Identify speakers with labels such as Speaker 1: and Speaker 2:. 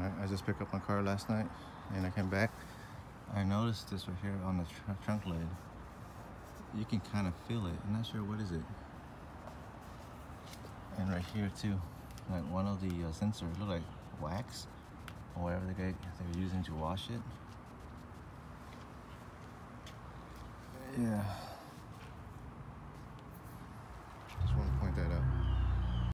Speaker 1: I, just picked up my car last night and I came back. I noticed this right here on the tr trunk lid. You can kind of feel it. I'm not sure what is it. And right here too, like one of the uh, sensors look like wax or whatever they they were using to wash it. Yeah.